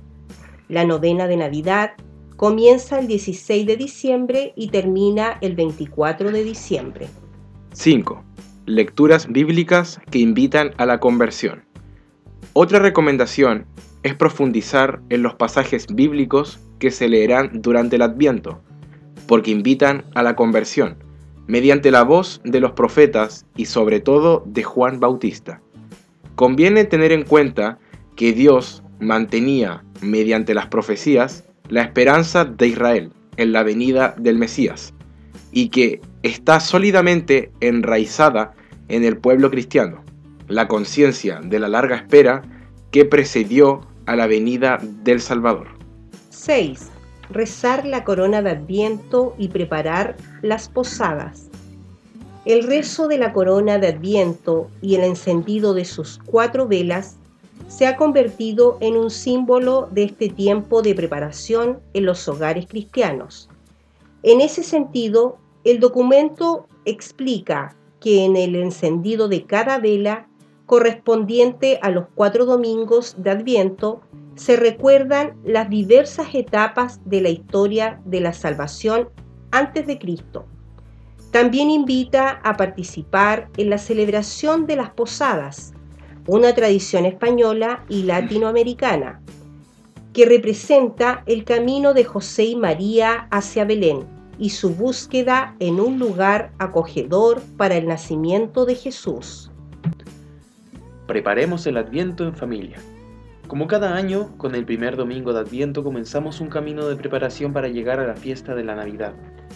D: La novena de Navidad comienza el 16 de diciembre y termina el 24 de diciembre.
C: 5. Lecturas bíblicas que invitan a la conversión. Otra recomendación es profundizar en los pasajes bíblicos que se leerán durante el Adviento, porque invitan a la conversión mediante la voz de los profetas y sobre todo de Juan Bautista. Conviene tener en cuenta que Dios mantenía, mediante las profecías, la esperanza de Israel en la venida del Mesías, y que está sólidamente enraizada en el pueblo cristiano, la conciencia de la larga espera que precedió a la venida del Salvador.
D: 6 rezar la corona de Adviento y preparar las posadas. El rezo de la corona de Adviento y el encendido de sus cuatro velas se ha convertido en un símbolo de este tiempo de preparación en los hogares cristianos. En ese sentido, el documento explica que en el encendido de cada vela correspondiente a los cuatro domingos de Adviento se recuerdan las diversas etapas de la historia de la salvación antes de Cristo. También invita a participar en la celebración de las posadas, una tradición española y latinoamericana, que representa el camino de José y María hacia Belén y su búsqueda en un lugar acogedor para el nacimiento de Jesús.
G: Preparemos el Adviento en familia. Como cada año, con el primer domingo de Adviento comenzamos un camino de preparación para llegar a la fiesta de la Navidad,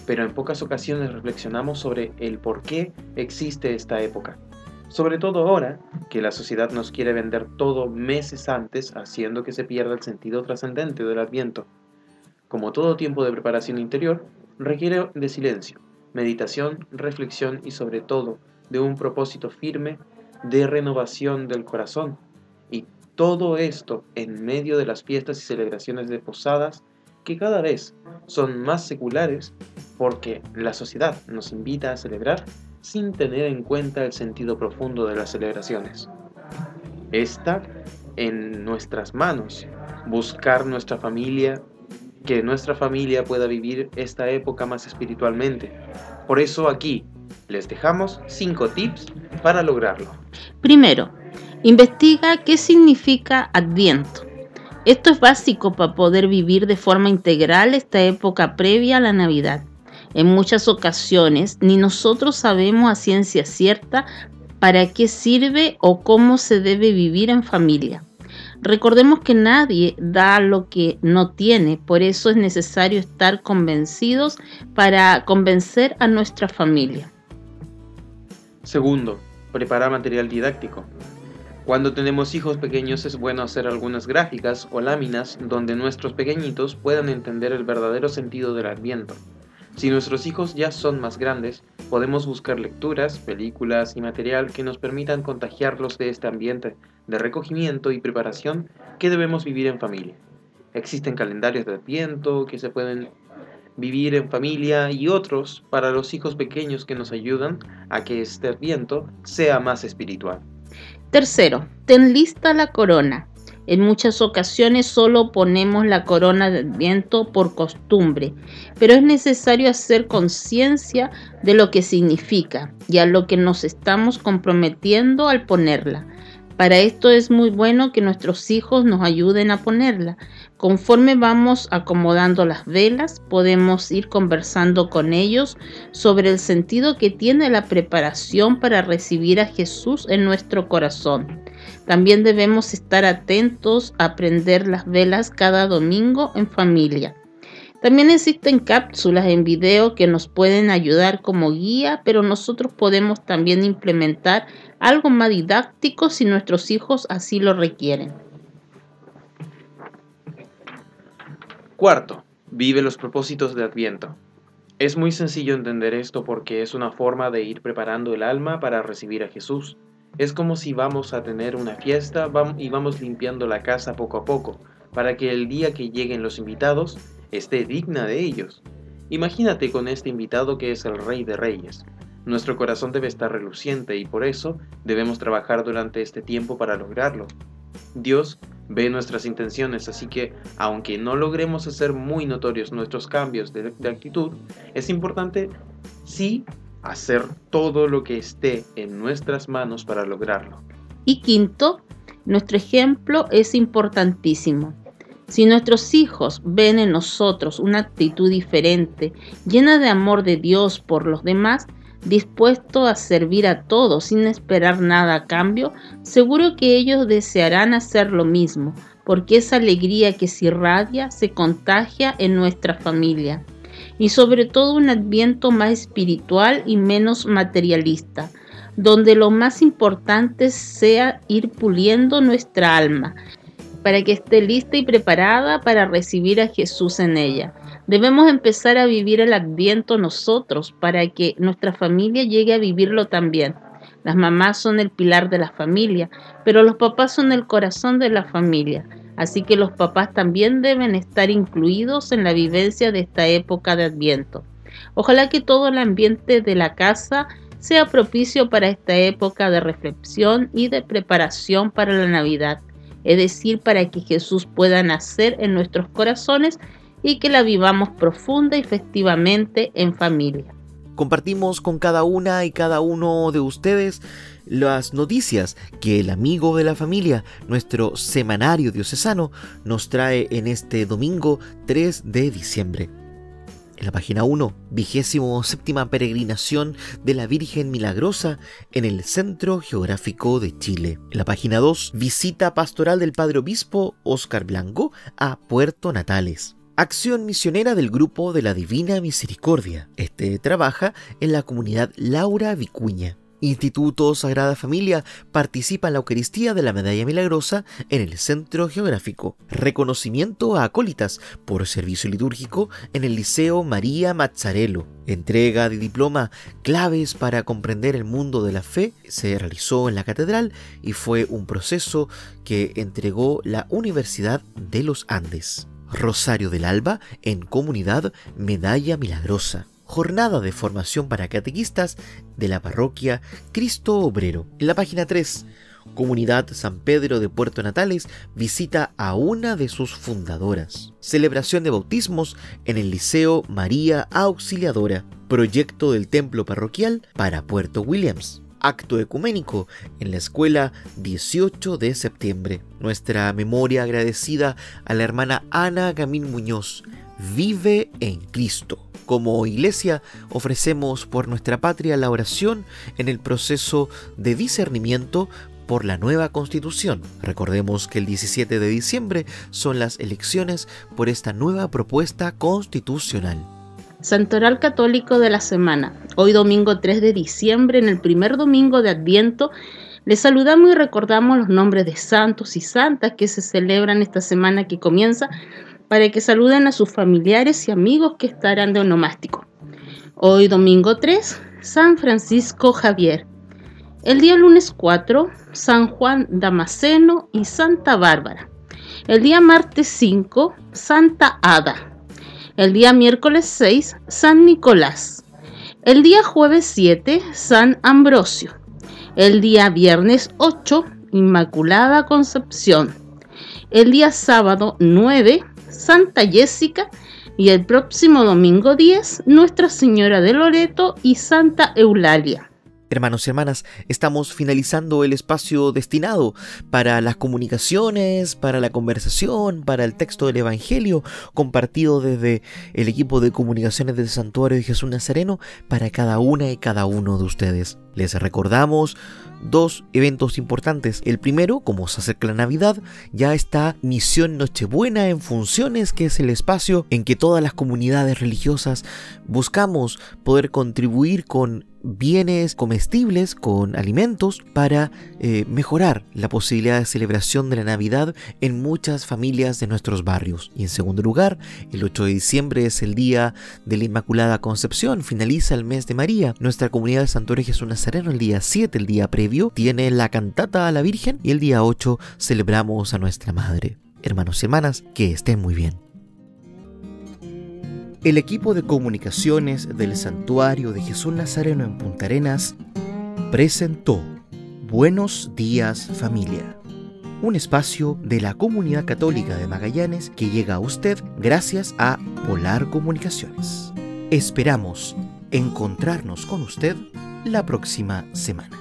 G: pero en pocas ocasiones reflexionamos sobre el por qué existe esta época. Sobre todo ahora que la sociedad nos quiere vender todo meses antes, haciendo que se pierda el sentido trascendente del Adviento. Como todo tiempo de preparación interior, requiere de silencio, meditación, reflexión y sobre todo de un propósito firme de renovación del corazón todo esto en medio de las fiestas y celebraciones de posadas que cada vez son más seculares porque la sociedad nos invita a celebrar sin tener en cuenta el sentido profundo de las celebraciones. Está en nuestras manos buscar nuestra familia, que nuestra familia pueda vivir esta época más espiritualmente. Por eso aquí les dejamos cinco tips para lograrlo.
B: Primero, Investiga qué significa Adviento. Esto es básico para poder vivir de forma integral esta época previa a la Navidad. En muchas ocasiones ni nosotros sabemos a ciencia cierta para qué sirve o cómo se debe vivir en familia. Recordemos que nadie da lo que no tiene, por eso es necesario estar convencidos para convencer a nuestra familia.
G: Segundo, prepara material didáctico. Cuando tenemos hijos pequeños es bueno hacer algunas gráficas o láminas donde nuestros pequeñitos puedan entender el verdadero sentido del adviento. Si nuestros hijos ya son más grandes, podemos buscar lecturas, películas y material que nos permitan contagiarlos de este ambiente de recogimiento y preparación que debemos vivir en familia. Existen calendarios de adviento que se pueden vivir en familia y otros para los hijos pequeños que nos ayudan a que este adviento sea más espiritual.
B: Tercero, ten lista la corona. En muchas ocasiones solo ponemos la corona del viento por costumbre, pero es necesario hacer conciencia de lo que significa y a lo que nos estamos comprometiendo al ponerla. Para esto es muy bueno que nuestros hijos nos ayuden a ponerla. Conforme vamos acomodando las velas, podemos ir conversando con ellos sobre el sentido que tiene la preparación para recibir a Jesús en nuestro corazón. También debemos estar atentos a prender las velas cada domingo en familia. También existen cápsulas en video que nos pueden ayudar como guía, pero nosotros podemos también implementar algo más didáctico si nuestros hijos así lo requieren.
G: Cuarto, vive los propósitos de Adviento. Es muy sencillo entender esto porque es una forma de ir preparando el alma para recibir a Jesús. Es como si vamos a tener una fiesta y vamos limpiando la casa poco a poco, para que el día que lleguen los invitados esté digna de ellos. Imagínate con este invitado que es el Rey de Reyes. Nuestro corazón debe estar reluciente y por eso debemos trabajar durante este tiempo para lograrlo. Dios ve nuestras intenciones, así que aunque no logremos hacer muy notorios nuestros cambios de, actitud, es importante sí hacer todo lo que esté en nuestras manos para lograrlo.
B: Y quinto, nuestro ejemplo es importantísimo. Si nuestros hijos ven en nosotros una actitud diferente, llena de amor de Dios por los demás, dispuesto a servir a todos sin esperar nada a cambio, seguro que ellos desearán hacer lo mismo, porque esa alegría que se irradia se contagia en nuestra familia. Y sobre todo un adviento más espiritual y menos materialista, donde lo más importante sea ir puliendo nuestra alma, para que esté lista y preparada para recibir a Jesús en ella. Debemos empezar a vivir el adviento nosotros para que nuestra familia llegue a vivirlo también. Las mamás son el pilar de la familia, pero los papás son el corazón de la familia. Así que los papás también deben estar incluidos en la vivencia de esta época de adviento. Ojalá que todo el ambiente de la casa sea propicio para esta época de reflexión y de preparación para la Navidad, es decir, para que Jesús pueda nacer en nuestros corazones y que la vivamos profunda y festivamente en familia.
F: Compartimos con cada una y cada uno de ustedes las noticias que el amigo de la familia, nuestro semanario diocesano, nos trae en este domingo 3 de diciembre. En la página 1, vigésimo séptima peregrinación de la Virgen Milagrosa en el Centro Geográfico de Chile. En la página 2, visita pastoral del Padre Obispo Oscar Blanco a Puerto Natales. Acción misionera del Grupo de la Divina Misericordia. Este trabaja en la comunidad Laura Vicuña. Instituto Sagrada Familia participa en la Eucaristía de la Medalla Milagrosa en el Centro Geográfico. Reconocimiento a acólitas por servicio litúrgico en el Liceo María Mazzarello. Entrega de diploma claves para comprender el mundo de la fe se realizó en la catedral y fue un proceso que entregó la Universidad de los Andes. Rosario del Alba en Comunidad Medalla Milagrosa. Jornada de formación para catequistas de la parroquia Cristo Obrero. En la página 3, Comunidad San Pedro de Puerto Natales visita a una de sus fundadoras. Celebración de bautismos en el Liceo María Auxiliadora. Proyecto del Templo Parroquial para Puerto Williams acto ecuménico en la escuela 18 de septiembre. Nuestra memoria agradecida a la hermana Ana Gamín Muñoz. Vive en Cristo. Como iglesia ofrecemos por nuestra patria la oración en el proceso de discernimiento por la nueva constitución. Recordemos que el 17 de diciembre son las elecciones por esta nueva propuesta constitucional.
B: Santoral Católico de la Semana. Hoy domingo 3 de diciembre, en el primer domingo de Adviento, les saludamos y recordamos los nombres de santos y santas que se celebran esta semana que comienza para que saluden a sus familiares y amigos que estarán de onomástico. Hoy domingo 3, San Francisco Javier. El día lunes 4, San Juan Damasceno y Santa Bárbara. El día martes 5, Santa Ada. El día miércoles 6, San Nicolás. El día jueves 7, San Ambrosio. El día viernes 8, Inmaculada Concepción. El día sábado 9, Santa Jessica. Y el próximo domingo 10, Nuestra Señora de Loreto y Santa Eulalia.
F: Hermanos y hermanas, estamos finalizando el espacio destinado para las comunicaciones, para la conversación, para el texto del Evangelio, compartido desde el equipo de comunicaciones del Santuario de Jesús Nazareno para cada una y cada uno de ustedes. Les recordamos dos eventos importantes. El primero, como se acerca la Navidad, ya está Misión Nochebuena en funciones, que es el espacio en que todas las comunidades religiosas buscamos poder contribuir con bienes comestibles, con alimentos, para eh, mejorar la posibilidad de celebración de la Navidad en muchas familias de nuestros barrios. Y en segundo lugar, el 8 de diciembre es el día de la Inmaculada Concepción, finaliza el mes de María. Nuestra comunidad de Santuario Jesús Nazareno el día 7, el día previo, tiene la cantata a la Virgen y el día 8 celebramos a nuestra Madre. Hermanos y hermanas, que estén muy bien. El equipo de comunicaciones del Santuario de Jesús Nazareno en Punta Arenas presentó Buenos días familia, un espacio de la comunidad católica de Magallanes que llega a usted gracias a Polar Comunicaciones. Esperamos encontrarnos con usted la próxima semana.